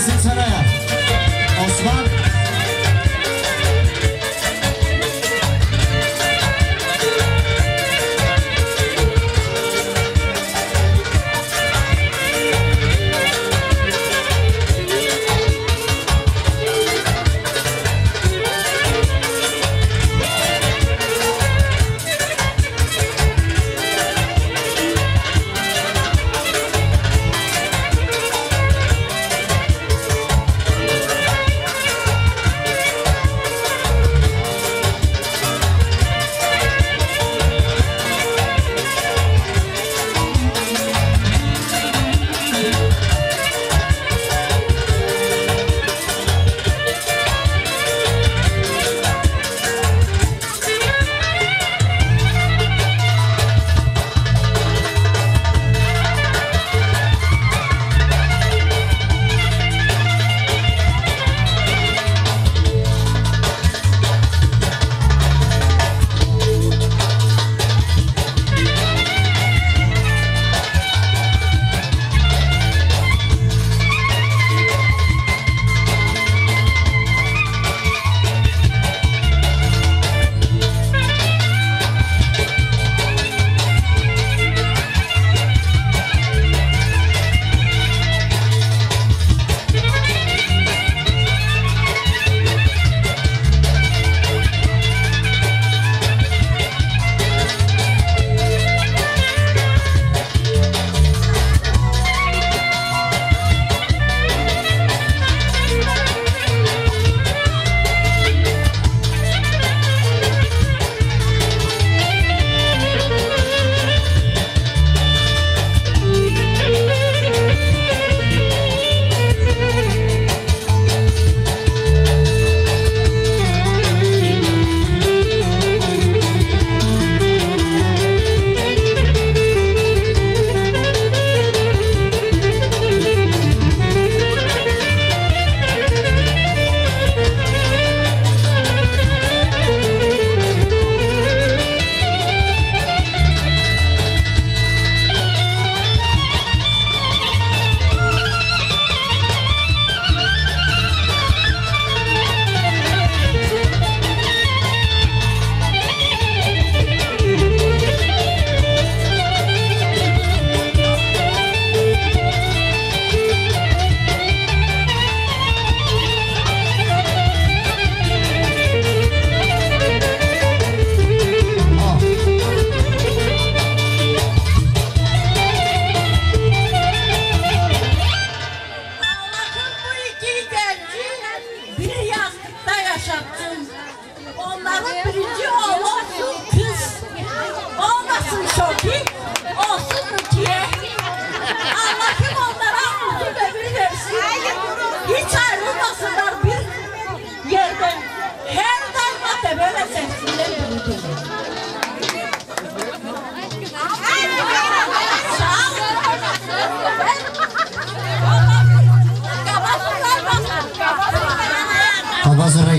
Saraya.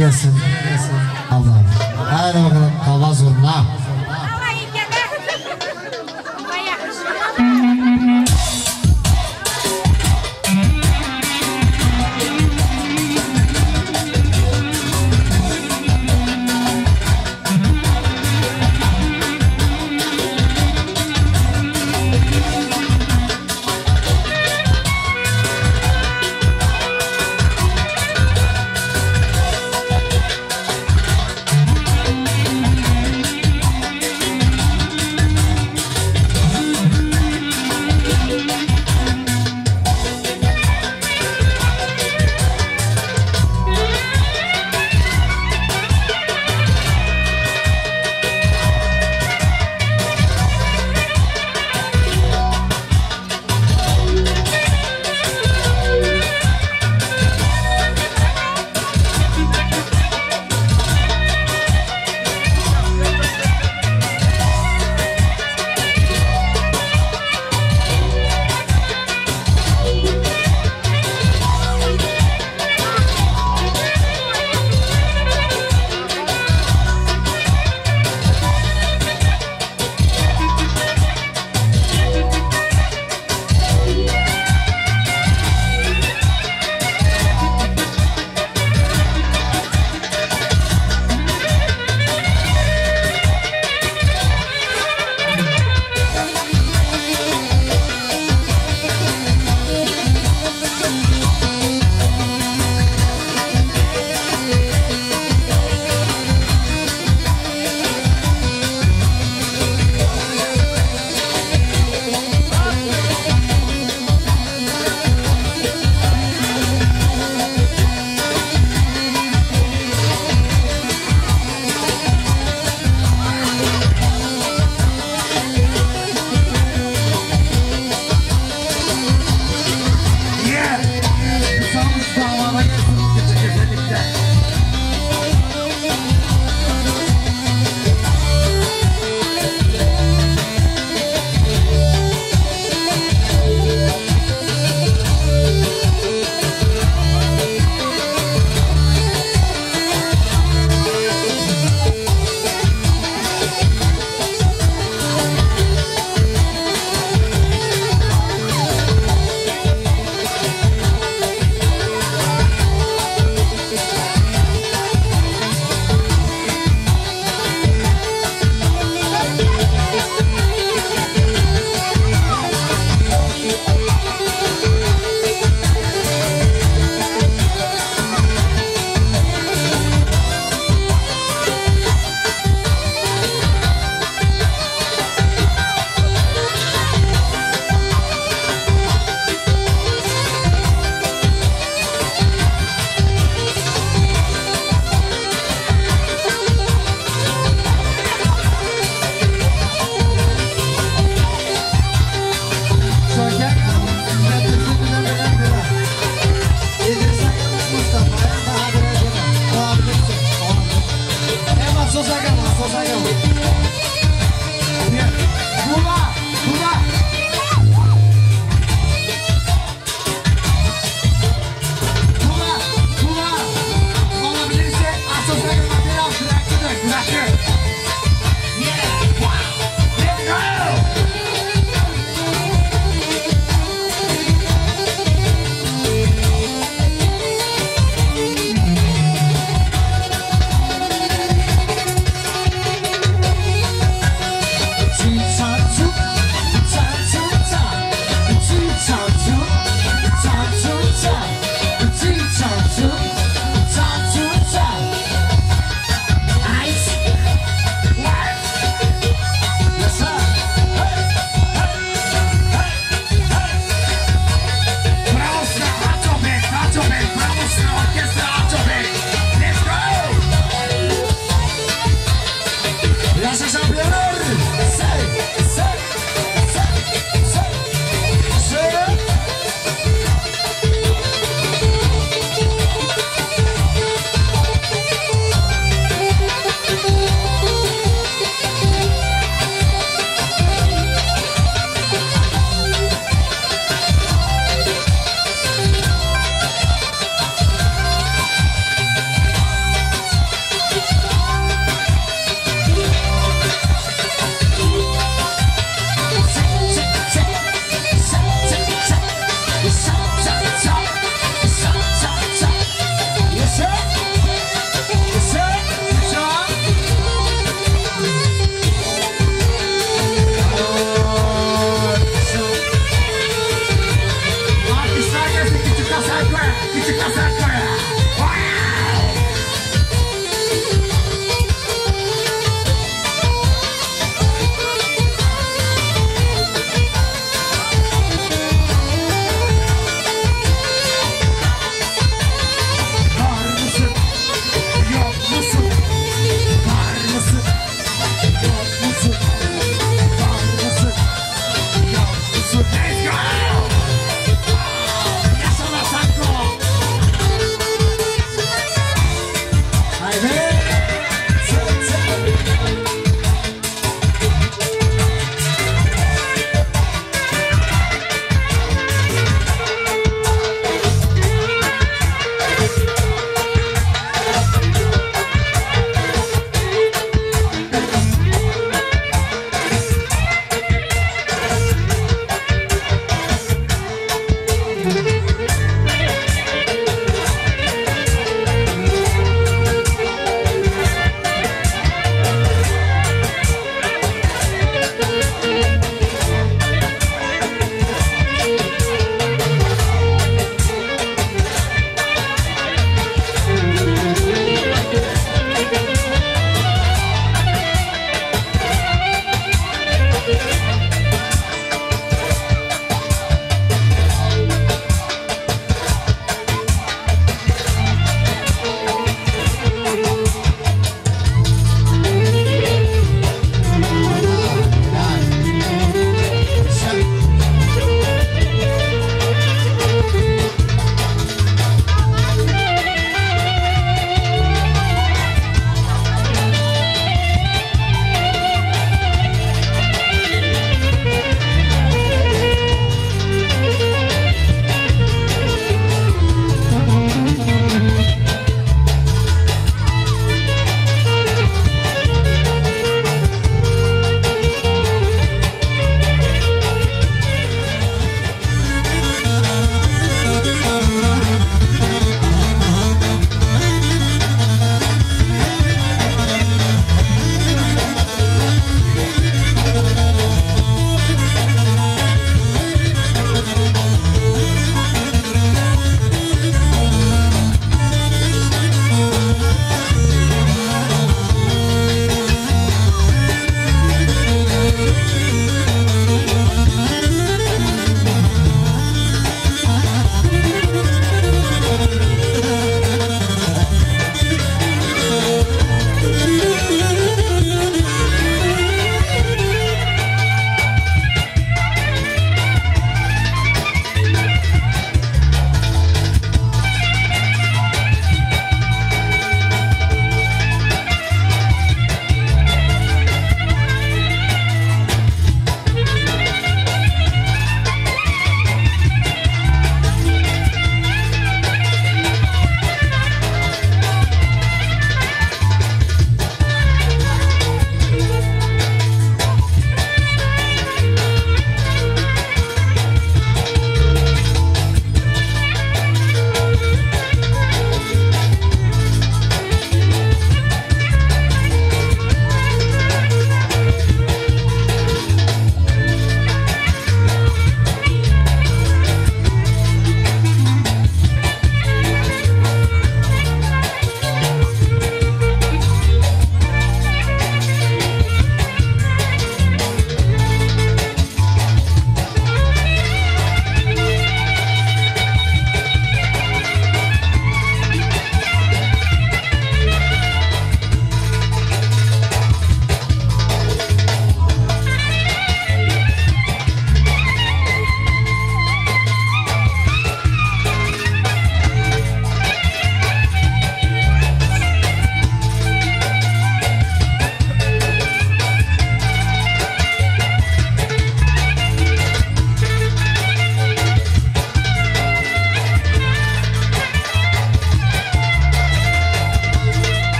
Gelsin. Allah'ım. Hadi bakalım kaba zurna.